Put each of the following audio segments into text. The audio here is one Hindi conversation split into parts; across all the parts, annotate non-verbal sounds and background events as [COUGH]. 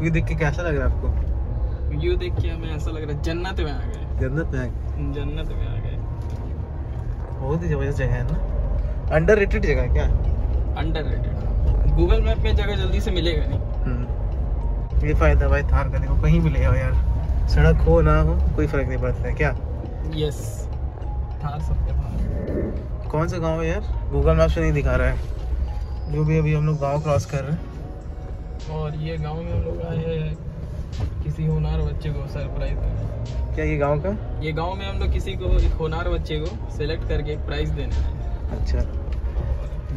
व्यू देख के कैसा लग रहा है आपको? व्यू देख के हमें ऐसा लग रहा है जन्नत में आ गए। जन्नत में आ- गए? जन्नत में आ गए। बहुत ही ज़बरदस्त जगह है ना? अंडर रेटेड जगह है क्या? अंडर रेटेड गूगल मैप में जगह जल्दी से मिलेगा नहीं। हम्म। ये फ़ायदा भाई थार का देखो कहीं भी ले आओ यार। सड़क हो ना हो कोई फ़र्क नहीं पड़ता है क्या? यस थार सबके पास कौन सा गाँव है यार? गूगल मैप से नहीं दिखा रहा है। जो भी अभी हम लोग गाँव क्रॉस कर रहे हैं। और ये गाँव में हम लोग आए हैं किसी होनार बच्चे को सरप्राइज़ देने। क्या ये गाँव का? ये गाँव में हम लोग किसी को एक होनार बच्चे को सिलेक्ट करके प्राइज देने आए अच्छा।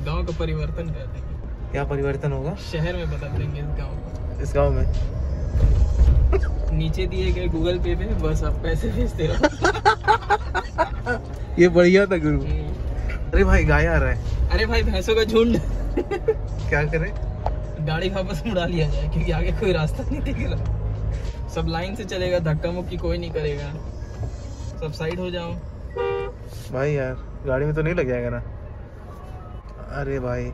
गाँव का परिवर्तन कर देंगे। क्या परिवर्तन होगा? शहर में बदल देंगे इस गाँव को। इस गाँव में? नीचे दिए गए गूगल पे पे बस आप पैसे भेजते रहो। ये बढ़िया था गुरु। हम्म। अरे भाई गाय आ रहा है। अरे भाई भैंसों का झुंड। क्या करे? गाड़ी वापस मुड़ा लिया जाए क्योंकि आगे कोई रास्ता नहीं दिख रहा। सब लाइन से चलेगा धक्का मुक्की कोई नहीं करेगा। सब साइड हो जाओ। भाई यार गाड़ी में तो नहीं लग जाएगा ना? अरे भाई।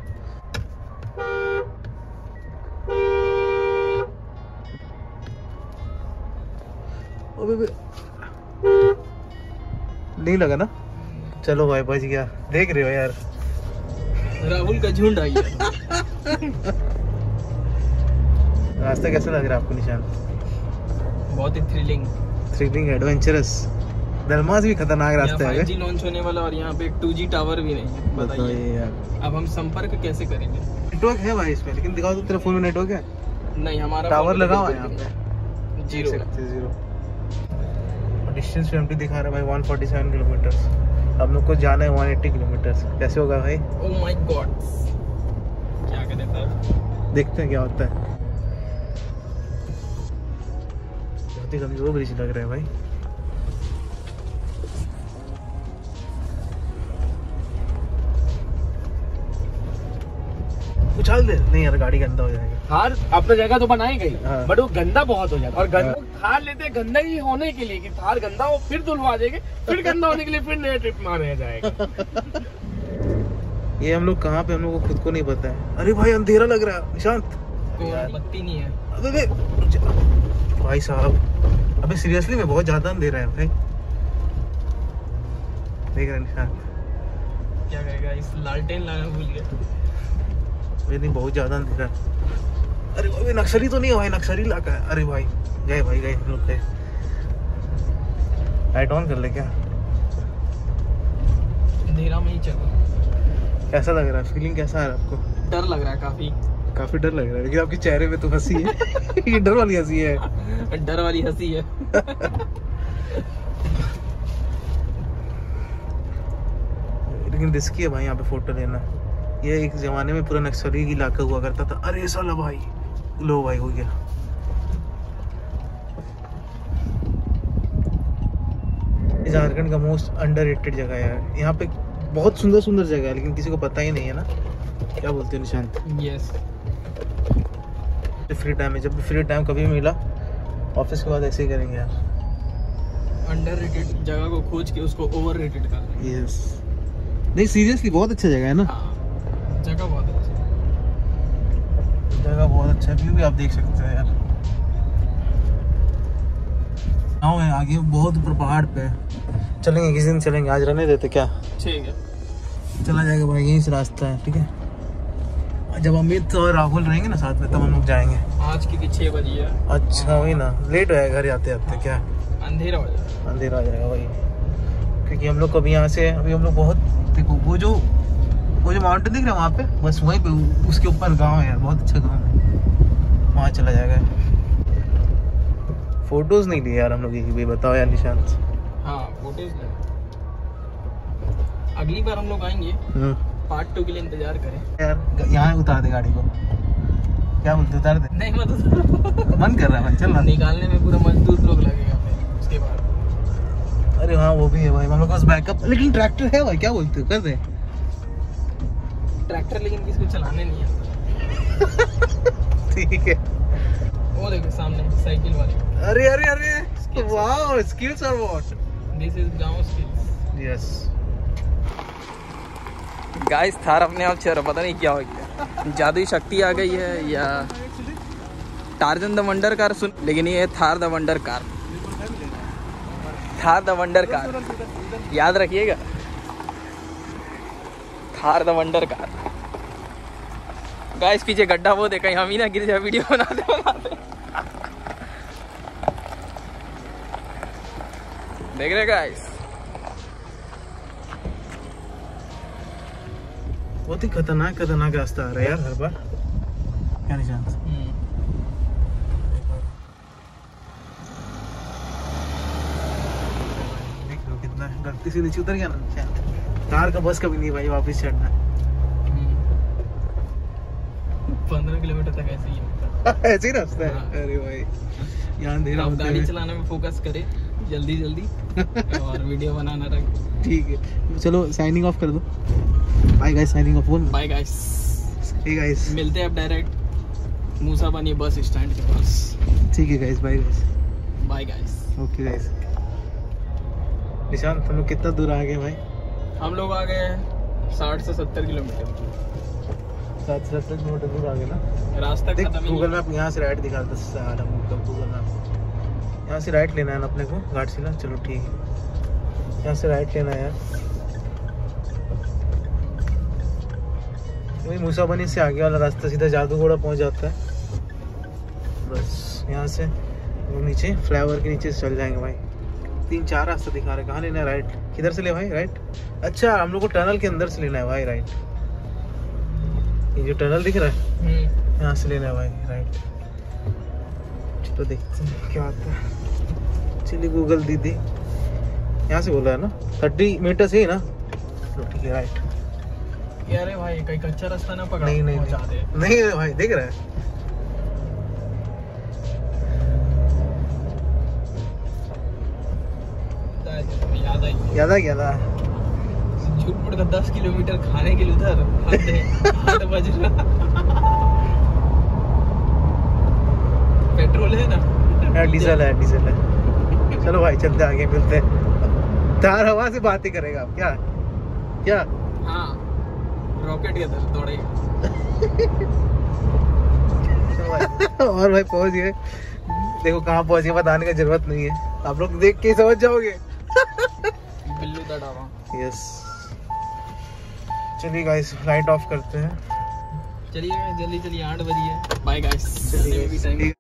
नहीं लगा ना? चलो भाई बच गया। देख रहे हो यार। राहुल का झुंड आई। [LAUGHS] रास्ता कैसा लग रहा है आपको निशान? बहुत ही थ्रिलिंग थ्रिलिंग एडवेंचरस दलमास भी खतरनाक रास्ता है जी लॉन्च होने वाला और यहाँ पे एक टू जी टावर भी नहीं है बताइए अब हम संपर्क कैसे करेंगे? नेटवर्क है भाई इसमें लेकिन दिखाओ तो तेरे फ़ोन में नेटवर्क है। नहीं हमारा टावर लगा हुआ है यहाँ पे। ज़ीरो डिस्टेंस एमटी दिखा रहा है भाई 147 किलोमीटर हम लोग को जाना है 180 किलोमीटर कैसे होगा भाई? ओ माय गॉड क्या करें सर? देखते हैं क्या होता है। ही कमज़ोर ब्रिज लग रहा है भाई। उछाल दे। नहीं यार गाड़ी गंदा हो जाएगा। थार अपना जगह तो बनाई गई हाँ। बट वो गंदा बहुत हो जाता और गंदा हाँ। थार लेते हैं गंदा ही होने के लिए कि थार गंदा हो फिर धुलवा देंगे फिर गंदा होने के लिए फिर नया ट्रिप मारा जाएगा। [LAUGHS] ये हम लोग कहाँ पे हम लोग को खुद को नहीं पता है। अरे भाई अंधेरा लग रहा है। निशांत। तो बत्ती नहीं है। भाई साहब अबे सीरियसली में बहुत ज़्यादा अंधेरा है भाई। देख रहे हैं निशांत क्या करेगा इस लालटेन लाना भूल गया। नहीं बहुत ज़्यादा अंधेरा। है अरे भाई नक्सली तो नहीं है भाई नक्सली इलाका है। अरे भाई गए भाई गए हम लोग गए। लाइट ऑन कर ले क्या? अंधेरा में ही चलो। कैसा लग रहा है? फीलिंग कैसा आ रहा है आपको? डर लग रहा है काफ़ी। काफ़ी डर लग रहा है लेकिन आपके चेहरे पे तो हँसी है। [LAUGHS] ये डर वाली हँसी है। डर वाली हँसी है। लेकिन रिस्की है भाई यहाँ पे फ़ोटो लेना। ये एक जमाने में पूरा नक्सली इलाका हुआ करता था। अरे साला भाई लो भाई हो गया। झारखंड का मोस्ट अंडर जगह है यहाँ पे बहुत सुंदर सुंदर जगह है लेकिन किसी को पता ही नहीं है ना। क्या बोलते हो निशांत? यस फ्री टाइम है। जब भी फ्री टाइम कभी मिला ऑफ़िस के बाद ऐसे ही करेंगे यार। अंडर रेटेड जगह को खोज के उसको ओवर रेटेड कर देंगे। यस नहीं सीरियसली बहुत अच्छा जगह है ना? हाँ। जगह बहुत अच्छी जगह बहुत अच्छा व्यू भी आप देख सकते हैं यार। गाँव है आगे बहुत ऊपर पहाड़ पे। चलेंगे किसी दिन चलेंगे। आज रहने देते क्या? ठीक है। चला जाएगा भाई यहीं से रास्ता है ठीक है? जब अमित और राहुल रहेंगे ना साथ में तब हम लोग जाएँगे। आज की छः बजी है। अच्छा वही ना। लेट हो जाएगा घर जाते जाते क्या? अंधेरा हो जाएगा। अंधेरा आ जाएगा वही। क्योंकि हम लोग कभी यहाँ से अभी हम लोग बहुत देखो वो जो वो जो माउंटेन दिख रहा है वहाँ पे बस वहीं पे उसके ऊपर गाँव है यार बहुत अच्छा गाँव है। वहाँ चला जाएगा। फ़ोटोज़ नहीं लिए यार हम लोग भी बताओ यार निशांत। हाँ फोटेज अगली बार हम लोग आएँगे। हम्म, पार्ट टू के लिए इंतज़ार करें। यार यहाँ उतार दे गाड़ी को। क्या बोलते उतार दे। नहीं मतलब मन कर रहा है चल निकालने में पूरा मजदूर लोग लगेगा उसके बाद। अरे हाँ वो भी है भाई हम लोग पास बैकअप लेकिन ट्रैक्टर है भाई क्या बोलते हो कर दे। ट्रैक्टर लेकिन किसी को चलाने नहीं आता। [LAUGHS] ठीक है। वो देखो सामने साइकिल वाले। अरे अरे अरे. वाओ स्किल्स और व्हाट दिस इज़ गाँव स्किल्स यस गाइस थार अपने आप चल रहा पता नहीं क्या हो गया। जादुई शक्ति आ गई है, या टार्जन द वंडर कार सुन, लेकिन ये Thar the wonder car. Thar the wonder car. याद रखिएगा। Thar the wonder car. Guys पीछे गड्ढा वो देखा हम ही ना गिर जाए, वीडियो बनाते बनाते देख रहे गाइस बहुत ही खतरनाक खतरनाक रास्ता आ रहा है यार हर बार। क्या निशान देख लो कितना गलती से नीचे उतर गया ना। कार का बस कभी नहीं भाई वापस चढ़ना। पंद्रह किलोमीटर तक ऐसे ही। [LAUGHS] ऐसे ही रास्ता है। हाँ। अरे भाई यहाँ गाड़ी चलाने में फोकस करें। जल्दी जल्दी। और वीडियो बनाना रख। ठीक है। चलो साइनिंग ऑफ़ कर दो। बाय गाइस साइनिंग ऑफ़ बोल। बाय गाइस हे गाइस मिलते हैं अब डायरेक्ट मूसा बनी बस स्टैंड के पास। ठीक है guys bye guys bye guys okay guys Nishant हम लोग कितना दूर आ गए भाई? हम लोग आ गए हैं साठ से सत्तर किलोमीटर। सात से सत्तर किलोमीटर दूर आ गए ना? रास्ता खत्म गूगल मैप यहाँ से राइट दिखा मतलब गूगल यहाँ से राइट लेना है ना अपने को घाट ना चलो ठीक है। यहाँ से राइट लेना है यार। वही मूसाबनी से आगे वाला रास्ता सीधा जादूगोड़ा पहुँच जाता है। बस यहाँ से वो नीचे फ्लाईओवर के नीचे से चल जाएँगे भाई। तीन चार रास्ता दिखा रहे। कहाँ लेना है राइट किधर से ले भाई? राइट अच्छा हम लोग को टनल के अंदर से लेना है भाई राइट ये जो टनल दिख रहा है हम्म, यहाँ से लेना है भाई राइट तो देखते हैं क्या आता है। चलिए गूगल दीदी यहाँ से बोला है ना? थर्टी मीटर से ही ना? ठीक है राइट अरे भाई कहीं कच्चा रास्ता ना पकड़ा नहीं नहीं नहीं। नहीं भाई देख रहा है। याद आ गया था झूठ मूठ का दस किलोमीटर खाने के लिए उधर है, हद बज रहा पेट्रोल है ना यार डीजल है डीजल है। चलो भाई चलते आगे मिलते हैं। तार हवा से बातें करेगा आप क्या? क्या? हाँ रॉकेट के दौड़ेगा। [LAUGHS] और भाई पहुँच गए। देखो कहाँ पहुँच गए बताने की ज़रूरत नहीं है। आप लोग देख के समझ जाओगे। बिल्लू ढाबा यस चलिए गाइस लाइट ऑफ़ करते हैं। चलिए जल्दी चलिए आठ बजी है। बाय गाइस चलिए